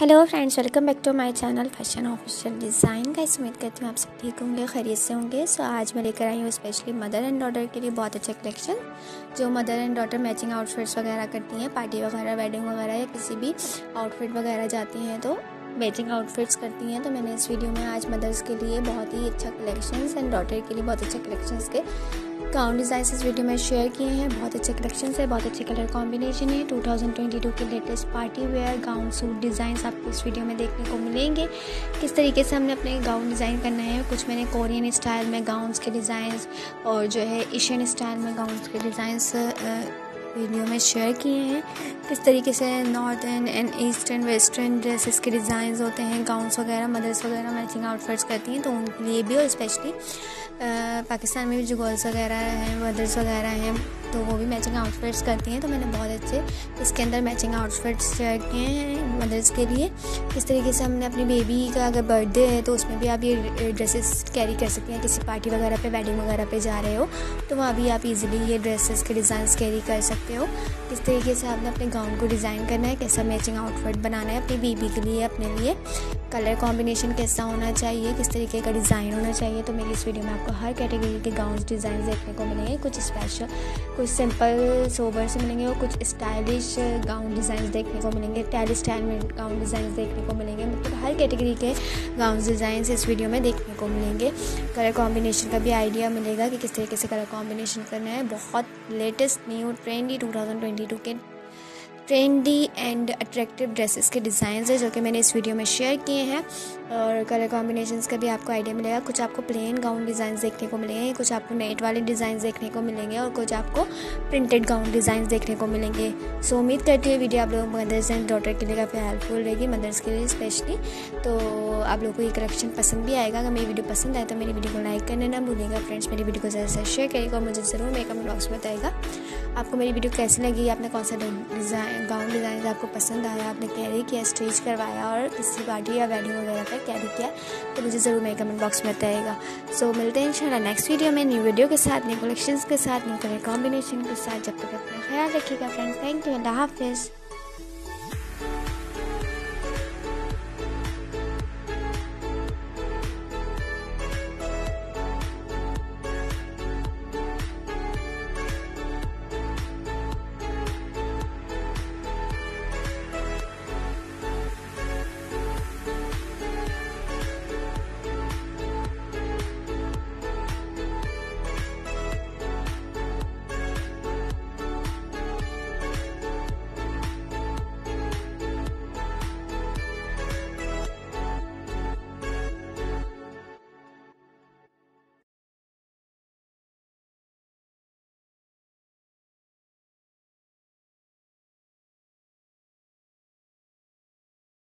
Hello friends welcome back to my channel fashion official design का उम्मीद करती हूँ आप सब ठीक होंगे खरीद से होंगे। सो आज मैं लेकर आई हूँ स्पेशली मदर एंड डॉटर के लिए बहुत अच्छा कलेक्शन जो mother and daughter matching outfits वगैरह करती हैं पार्टी वगैरह वेडिंग वगैरह या किसी भी आउटफिट वगैरह जाती हैं तो मैचिंग आउटफिट्स करती हैं। तो मैंने इस वीडियो में आज मदर्स के लिए बहुत ही अच्छा कलेक्शन एंड डॉटर के लिए बहुत अच्छे कलेक्शन के गाउन डिज़ाइन इस वीडियो में शेयर किए हैं। बहुत अच्छे कलेक्शन है, बहुत अच्छे कलर कॉम्बिनेशन है। 2022 के latest party wear, gown suit design आपको इस वीडियो में देखने को मिलेंगे। किस तरीके से हमने अपने गाउन डिज़ाइन करना है, कुछ मैंने कोरियन स्टाइल में गाउन्स के डिज़ाइंस और जो है एशियन स्टाइल में गाउन्स के डिज़ाइंस वीडियो में शेयर किए हैं। किस तरीके से northern and eastern western dresses के डिज़ाइन होते हैं गाउन्स वगैरह मदर्स वगैरह मैचिंग आउटफिट्स करती हैं तो उनके लिए भी और स्पेशली पाकिस्तान में भी जो गर्ल्स वगैरह हैं मदर्स वगैरह हैं तो वो भी मैचिंग आउटफिट्स करती हैं। तो मैंने बहुत अच्छे इसके अंदर मैचिंग आउटफिट्स शेयर किए हैं मदर्स के लिए। किस तरीके से हमने अपनी बेबी का अगर बर्थडे है तो उसमें भी आप ये ड्रेसेस कैरी कर सकते हैं। किसी पार्टी वगैरह पे वेडिंग वगैरह पे जा रहे हो तो वहाँ भी आप इजीली ये ड्रेसेस के डिज़ाइन कैरी कर सकते हो? किस तरीके से आपने अपने गाउन को डिज़ाइन करना है? कैसा मैचिंग आउटफिट बनाना है? अपनी बेबी के लिए, अपने लिए? कलर कॉम्बिनेशन कैसा होना चाहिए? किस तरीके का डिज़ाइन होना चाहिए? तो मेरी इस वीडियो में आपको हर कैटेगरी के गाउन डिज़ाइन देखने को मिलेंगे। कुछ स्पेशल कुछ सिंपल सोबर से मिलेंगे और कुछ स्टाइलिश गाउन डिज़ाइन देखने को मिलेंगे। टैली स्टाइल में गाउन डिज़ाइन देखने को मिलेंगे। मतलब हर कैटेगरी के गाउन डिज़ाइन इस वीडियो में देखने को मिलेंगे। कलर कॉम्बिनेशन का भी आइडिया मिलेगा कि किस तरीके से कलर कॉम्बिनेशन करना है। बहुत लेटेस्ट न्यू ट्रेंडी टू के ट्रेंडी एंड अट्रैक्टिव ड्रेसेस के डिज़ाइन है जो कि मैंने इस वीडियो में शेयर किए हैं। और कलर कॉम्बिनेशन का भी आपको आइडिया मिलेगा। कुछ आपको प्लेन गाउन डिज़ाइन देखने को मिलेंगे, कुछ आपको नेट वाले डिज़ाइन देखने को मिलेंगे और कुछ आपको प्रिंटेड गाउन डिज़ाइन देखने को मिलेंगे। सो उम्मीद करती हूँ वीडियो आप लोगों को मदर्स एंड डॉटर के लिए काफ़ी हेल्पफुल रहेगी, मदर्स के लिए स्पेशली। तो आप लोगों को ये कलेक्शन पसंद भी आएगा। अगर मेरी वीडियो पसंद आए तो मेरी वीडियो को लाइक करने ना भूलिएगा। फ्रेंड्स, मेरी वीडियो को ज़्यादा से शेयर करिएगा और मुझे ज़रूर मेरे कमेंट बॉक्स में बताएगा। आपको मेरी वीडियो कैसी लगी? आपने कौन सा डिज़ाइन गाउन डिज़ाइन आपको पसंद आया आपने कैरी किया स्टेज करवाया और किसी पार्टी या वेडिंग वगैरह पर कैरी किया तो मुझे ज़रूर मेरे कमेंट बॉक्स में बताएगा सो so, मिलते हैं इंशाल्लाह नेक्स्ट वीडियो में न्यू वीडियो के साथ न्यू कलेक्शन के साथ न्यू कलर कॉम्बिनेशन के साथ जब तक अपना ख्याल रखिएगा फ्रेंड्स थैंक यू अल्लाह हाफिज़